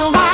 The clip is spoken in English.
know why.